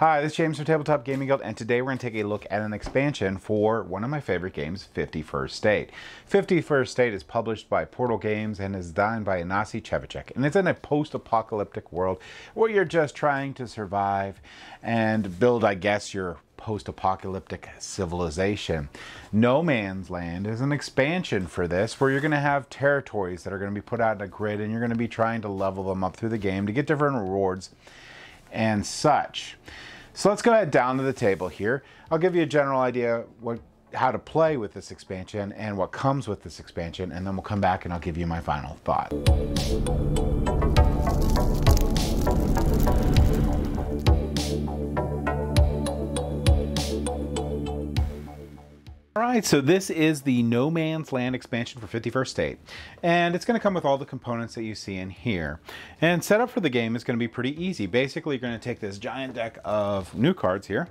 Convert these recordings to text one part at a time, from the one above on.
Hi, this is James from Tabletop Gaming Guild, and today we're going to take a look at an expansion for one of my favorite games, 51st State. 51st State is published by Portal Games and is designed by Ignacy Trzewiczek, and it's in a post-apocalyptic world where you're just trying to survive and build, I guess, your post-apocalyptic civilization. No Man's Land is an expansion for this where you're going to have territories that are going to be put out in a grid and you're going to be trying to level them up through the game to get different rewards and such. So let's go ahead down to the table here. I'll give you a general idea what how to play with this expansion and what comes with this expansion, and then we'll come back and I'll give you my final thought. All right, so this is the No Man's Land expansion for 51st State, and it's going to come with all the components that you see in here. And setup for the game is going to be pretty easy. Basically, you're going to take this giant deck of new cards here,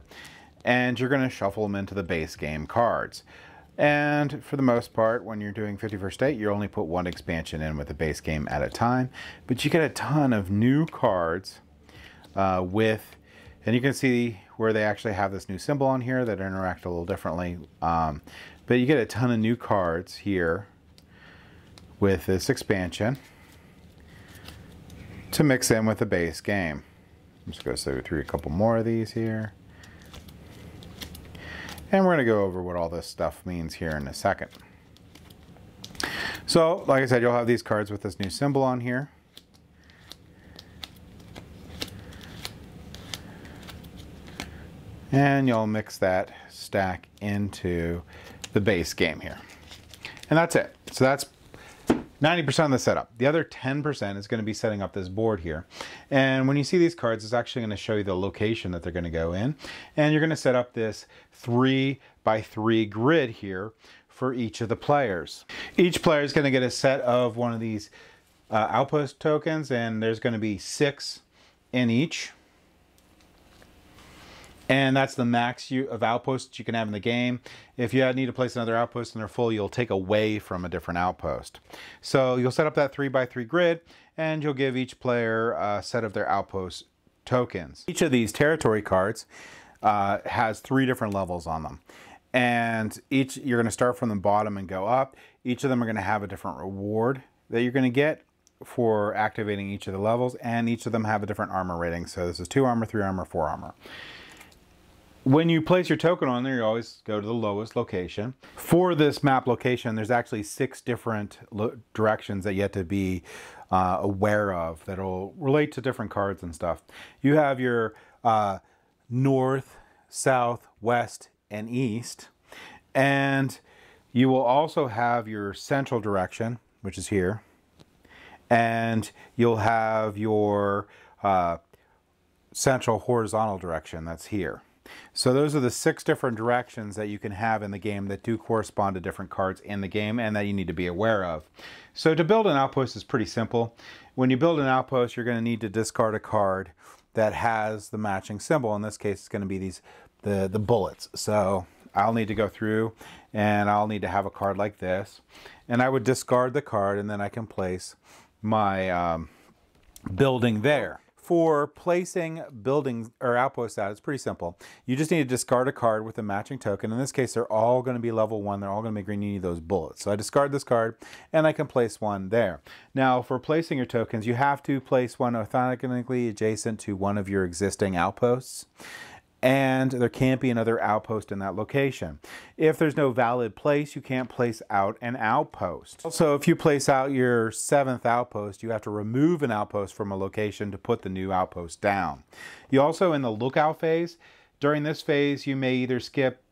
and you're going to shuffle them into the base game cards. And for the most part, when you're doing 51st State, you only put one expansion in with the base game at a time, but you get a ton of new cards uh, with and you can see where they actually have this new symbol on here that interact a little differently. Um, but you get a ton of new cards here with this expansion to mix in with the base game. I'm just going to go through a couple more of these here. And we're going to go over what all this stuff means here in a second. So, like I said, you'll have these cards with this new symbol on here. And you'll mix that stack into the base game here. And that's it. So that's 90% of the setup. The other 10% is going to be setting up this board here. And when you see these cards, it's actually going to show you the location that they're going to go in. And you're going to set up this three by three grid here for each of the players. Each player is going to get a set of one of these uh, outpost tokens, and there's going to be six in each and that's the max you, of outposts you can have in the game. If you need to place another outpost and they're full, you'll take away from a different outpost. So you'll set up that 3x3 grid, and you'll give each player a set of their outpost tokens. Each of these territory cards uh, has three different levels on them. And each you're going to start from the bottom and go up. Each of them are going to have a different reward that you're going to get for activating each of the levels, and each of them have a different armor rating. So this is two armor, three armor, four armor. When you place your token on there, you always go to the lowest location. For this map location, there's actually six different directions that you have to be uh, aware of that'll relate to different cards and stuff. You have your uh, north, south, west, and east. And you will also have your central direction, which is here. And you'll have your uh, central horizontal direction, that's here. So those are the six different directions that you can have in the game that do correspond to different cards in the game and that you need to be aware of. So to build an outpost is pretty simple. When you build an outpost, you're going to need to discard a card that has the matching symbol. In this case, it's going to be these the, the bullets. So I'll need to go through and I'll need to have a card like this. And I would discard the card and then I can place my um, building there for placing buildings or outposts out, it's pretty simple. You just need to discard a card with a matching token. In this case, they're all going to be level one. They're all going to be green. You need those bullets. So I discard this card and I can place one there. Now, for placing your tokens, you have to place one orthogonally adjacent to one of your existing outposts and there can't be another outpost in that location. If there's no valid place, you can't place out an outpost. Also, if you place out your seventh outpost, you have to remove an outpost from a location to put the new outpost down. You also, in the lookout phase, during this phase, you may either skip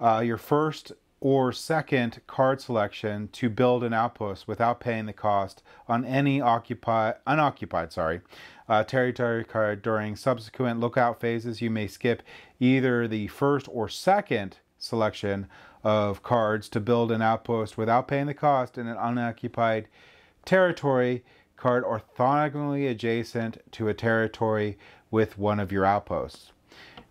uh, your first or second card selection to build an outpost without paying the cost on any occupied, unoccupied sorry, uh, territory card during subsequent lookout phases. You may skip either the first or second selection of cards to build an outpost without paying the cost in an unoccupied territory card orthogonally adjacent to a territory with one of your outposts.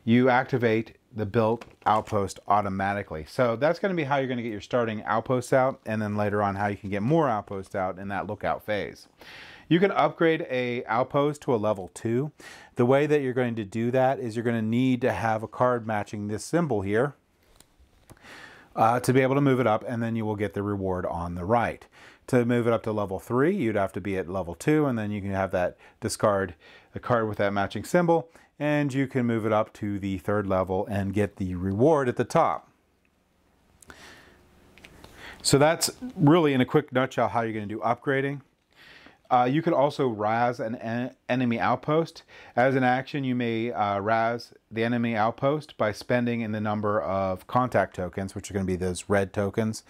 You activate the built outpost automatically. So that's going to be how you're going to get your starting outposts out and then later on how you can get more outposts out in that lookout phase. You can upgrade a outpost to a level 2. The way that you're going to do that is you're going to need to have a card matching this symbol here uh, to be able to move it up and then you will get the reward on the right. To move it up to level 3 you'd have to be at level 2 and then you can have that discard a card with that matching symbol and you can move it up to the third level and get the reward at the top. So that's really in a quick nutshell how you're going to do upgrading. Uh, you could also razz an en enemy outpost. As an action, you may uh, razz the enemy outpost by spending in the number of contact tokens, which are going to be those red tokens,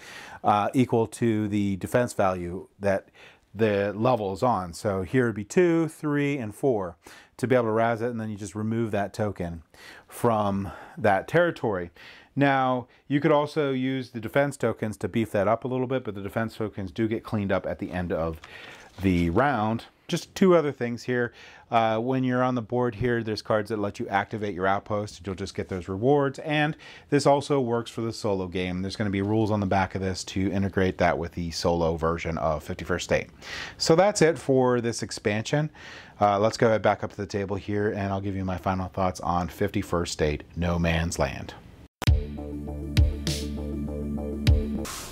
uh, equal to the defense value that the level is on. So here would be two, three, and four to be able to razz it, and then you just remove that token from that territory. Now, you could also use the defense tokens to beef that up a little bit, but the defense tokens do get cleaned up at the end of the round. Just two other things here. Uh, when you're on the board here, there's cards that let you activate your outpost. You'll just get those rewards. And this also works for the solo game. There's going to be rules on the back of this to integrate that with the solo version of 51st State. So that's it for this expansion. Uh, let's go back up to the table here and I'll give you my final thoughts on 51st State No Man's Land.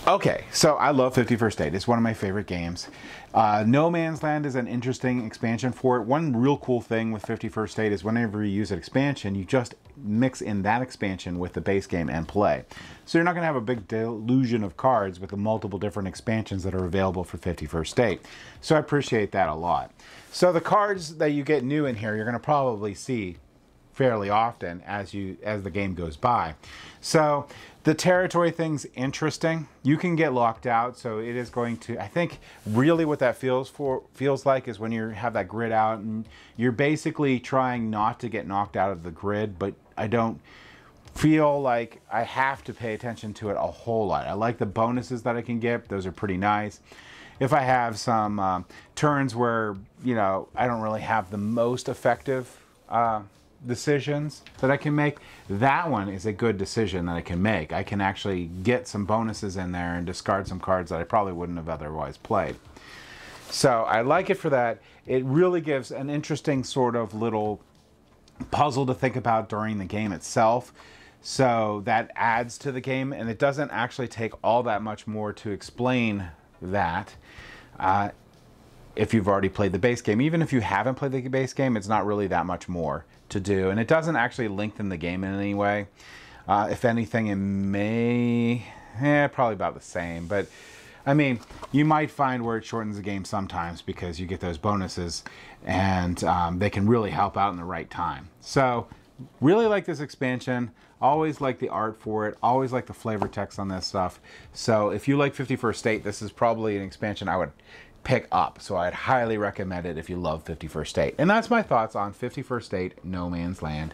Okay, so I love 51st State. It's one of my favorite games. Uh, no Man's Land is an interesting expansion for it. One real cool thing with 51st State is whenever you use an expansion, you just mix in that expansion with the base game and play. So you're not going to have a big delusion of cards with the multiple different expansions that are available for 51st State. So I appreciate that a lot. So the cards that you get new in here, you're going to probably see fairly often as you as the game goes by. So the territory thing's interesting. You can get locked out, so it is going to. I think really what that feels for feels like is when you have that grid out and you're basically trying not to get knocked out of the grid, but I don't feel like I have to pay attention to it a whole lot. I like the bonuses that I can get; those are pretty nice. If I have some um, turns where you know I don't really have the most effective. Uh, decisions that I can make, that one is a good decision that I can make. I can actually get some bonuses in there and discard some cards that I probably wouldn't have otherwise played. So I like it for that. It really gives an interesting sort of little puzzle to think about during the game itself. So that adds to the game, and it doesn't actually take all that much more to explain that. Uh, if you've already played the base game. Even if you haven't played the base game, it's not really that much more to do. And it doesn't actually lengthen the game in any way. Uh, if anything, it may, eh, probably about the same. But I mean, you might find where it shortens the game sometimes because you get those bonuses and um, they can really help out in the right time. So, really like this expansion. Always like the art for it. Always like the flavor text on this stuff. So, if you like 51st State, this is probably an expansion I would pick up. So I'd highly recommend it if you love 51st State. And that's my thoughts on 51st State No Man's Land.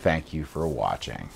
Thank you for watching.